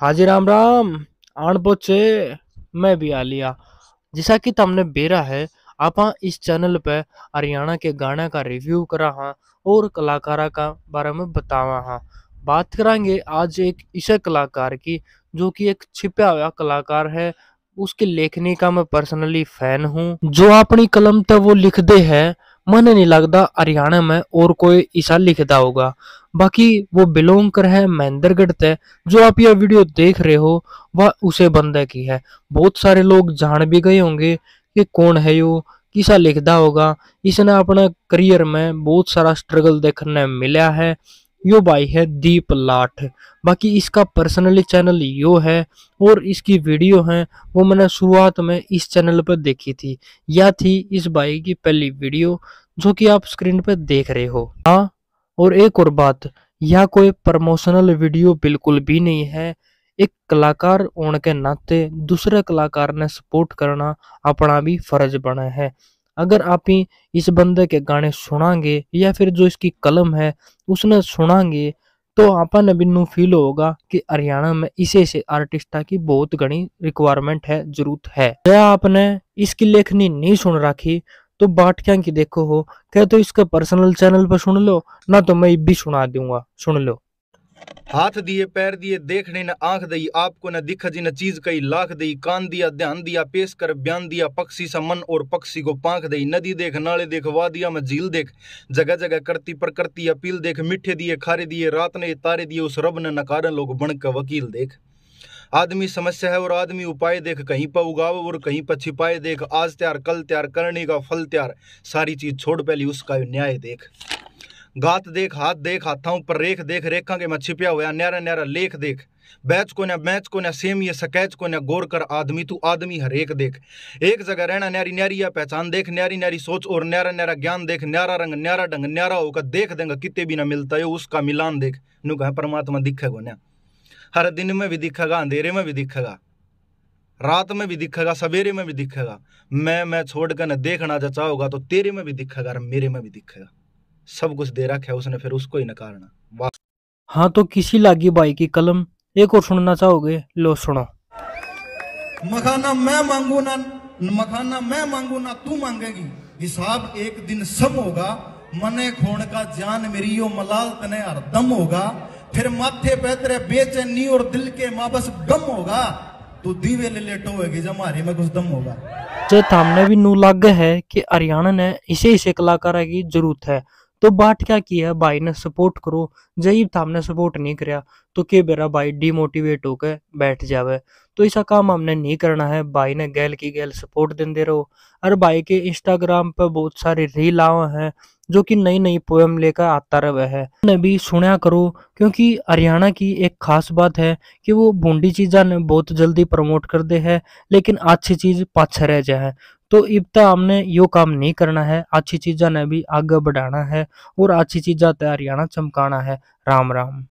हाजी राम राम, आन पहुँचे मैं भी आ लिया। जैसा कि तुमने बेरा है, आप इस चैनल पे हरियाणा के गाने का रिव्यू करा हाँ और कलाकारा का बारे में बतावा हाँ। बात करांगे आज एक इसे कलाकार की, जो कि एक छिपा हुआ कलाकार है। उसकी लेखनी का मैं पर्सनली फ़ैन हूँ। जो अपनी कलम तो वो लिख दे है मन नहीं लगता, हरियाणा में और कोई ईसा लिखता होगा। बाकी वो बिलोंग कर है, महेंद्रगढ़ से जो आप यह वीडियो देख रहे हो, वह उसे बंदे की है। बहुत सारे लोग जान भी गए होंगे कि कौन है यो किसा लिखता होगा। इसने अपना करियर में बहुत सारा स्ट्रगल देखने मिला है। यो भाई है दीप लाठ। बाकी इसका पर्सनली चैनल यो है और इसकी वीडियो है, वो मैंने शुरुआत में इस चैनल पर देखी थी। यह थी इस भाई की पहली वीडियो जो कि आप स्क्रीन पर देख रहे हो। हाँ और एक और बात, यह कोई प्रमोशनल वीडियो बिल्कुल भी नहीं है। एक कलाकार होने के नाते दूसरे कलाकार ने सपोर्ट करना अपना भी फ़र्ज़ बना है। अगर आप ही इस बंदे के गाने सुनांगे या फिर जो इसकी कलम है उसने सुनांगे तो आपन भी नू फील होगा कि हरियाणा में इसे से आर्टिस्टा की बहुत घनी रिक्वायरमेंट है, ज़रूरत है। या आपने इसकी लेखनी नहीं सुन रखी? तो बाट क्या की देखो हो, क्या तो इसका पर्सनल चैनल पर सुन लो, ना तो मैं भी सुना दूँगा, सुन लो। हाथ दिए, पैर दिए, देखने न आँख दई, आपको न दिख जिन चीज़ कई लाख दई, कान दिया, ध्यान दिया, पेश कर, बयान दिया, पक्षी सा मन और पक्षी को पांख दई, नदी देख, नाले देख, वादिया में झील देख, जगह जगह करती प्रकृति, अपील देख, मिठे दिए, खारे दिए, रात ने तारे दिए, उस रब ने नकारे, लोग बन का वकील देख। आदमी समस्या है और आदमी उपाय देख, कहीं पर उगाव और कहीं पर छिपाए देख, आज त्यार, कल त्यार, करने का फल त्यार, सारी चीज़ छोड़ पहली उसका न्याय देख। गात देख, हाथ देख, हाथों पर रेख देख, रेखा के मैं छिपया हुआ न्यारा न्यारा लेख देख। बैच को ना मैच को ना सेम ये सकैच को ना गौर कर आदमी, तू आदमी हर एक देख। एक जगह रहना, न्यारी न्यारी या पहचान देख, न्यारी न्यारी सोच और न्यारा न्यारा ज्ञान देख, न्यारा रंग, न्यारा ढंग, न्यारा होकर देख देंगे, कितने भी ना मिलता है, उसका मिलान देख। नु कहा, परमात्मा दिखेगा ना हर दिन में भी दिखेगा, अंधेरे में भी दिखेगा। रात में भी दिखेगा, सवेरे में भी दिखेगा। मैं मैं छोड़ कर न देखना चाहोगा तो तेरे में भी दिखेगा, और मेरे में भी दिखेगा। सब कुछ दे रखा है उसने फिर उसको ही नकारना। हाँ तो किसी लागी बाई की कलम। एक और सुनना चाहोगे? लो सुनो। मखाना मैं मांगू ना मखाना मैं मांगू ना तू मांगेगी। हिसाब एक दिन सम होगा मने खोण का जान मेरी यो मलाल तने हर दम होगा। फिर माथे पे तेरे बेचैनी और दिल के माँ बस गम होगा। तो दीवे ले लेटो होगी जब हमारे में कुछ दम होगा। जो सामने भी नू लग है कि हरियाणा ने इसे इसे कलाकार की ज़रूरत है। तो बाट क्या किया भाई ने सपोर्ट करो। जब हमने सपोर्ट नहीं कराया तो के बेरा भाई डिमोटिवेट होकर बैठ जावे। तो ऐसा काम हमने नहीं करना है। भाई ने गैल की गैल सपोर्ट देते रहो। और भाई के इंस्टाग्राम पर बहुत सारे रील आवे हैं, जो कि नई नई पोएम लेकर आता रहे है। ने भी सुना करो, क्योंकि हरियाणा की एक खास बात है कि वो बूंदी चीजा ने बहुत जल्दी प्रमोट कर दे है, लेकिन अच्छी चीज़ पाछे रह जाए तो इब तो हमने यो काम नहीं करना है। अच्छी चीज़ा ने भी आगे बढ़ाना है और अच्छी चीज़ा तैयारियाँ चमकाना है। राम राम।